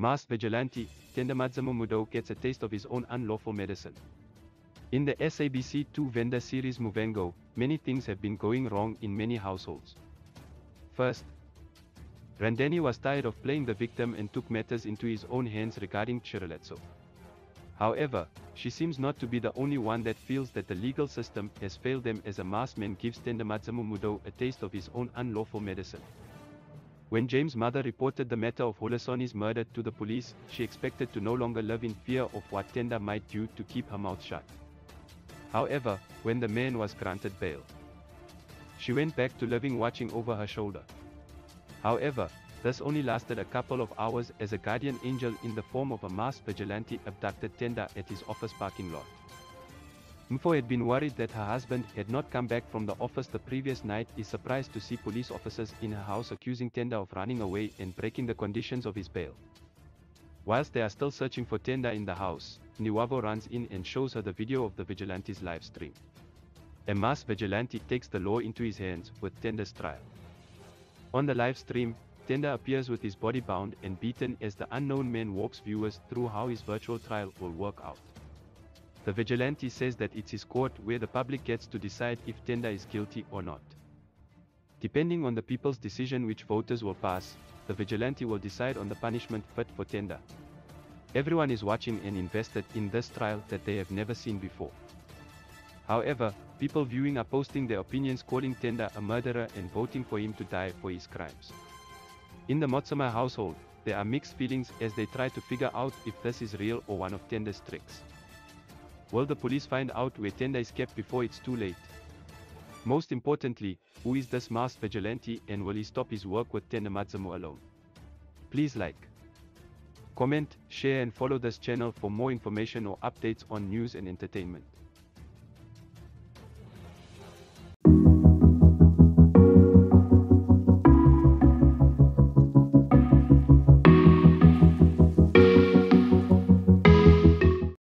Masked vigilante, Tenda Mudau gets a taste of his own unlawful medicine. In the SABC2 Venda series Muvhango, many things have been going wrong in many households. First, Rendani was tired of playing the victim and took matters into his own hands regarding Tshireletso. However, she seems not to be the only one that feels that the legal system has failed them as a masked man gives Tendamudzimu Mudau a taste of his own unlawful medicine. When James' mother reported the matter of Hulisani's murder to the police, she expected to no longer live in fear of what Tenda might do to keep her mouth shut. However, when the man was granted bail, she went back to living watching over her shoulder. However, this only lasted a couple of hours as a guardian angel in the form of a masked vigilante abducted Tenda at his office parking lot. Mfo had been worried that her husband had not come back from the office the previous night is surprised to see police officers in her house accusing Tenda of running away and breaking the conditions of his bail. Whilst they are still searching for Tenda in the house, Niwavo runs in and shows her the video of the vigilante's live stream. A masked vigilante takes the law into his hands with Tenda's trial. On the live stream, Tenda appears with his body bound and beaten as the unknown man walks viewers through how his virtual trial will work out. The vigilante says that it's his court where the public gets to decide if Tenda is guilty or not. Depending on the people's decision which voters will pass, the vigilante will decide on the punishment fit for Tenda. Everyone is watching and invested in this trial that they have never seen before. However, people viewing are posting their opinions calling Tenda a murderer and voting for him to die for his crimes. In the Motsama household, there are mixed feelings as they try to figure out if this is real or one of Tenda's tricks. Will the police find out where Tenda is kept before it's too late? Most importantly, who is this masked vigilante and will he stop his work with Tendamudzimu alone? Please like, comment, share and follow this channel for more information or updates on news and entertainment.